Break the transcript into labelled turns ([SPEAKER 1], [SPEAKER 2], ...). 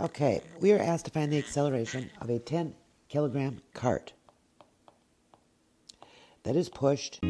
[SPEAKER 1] Okay, we are asked to find the acceleration of a 10 kilogram cart that is pushed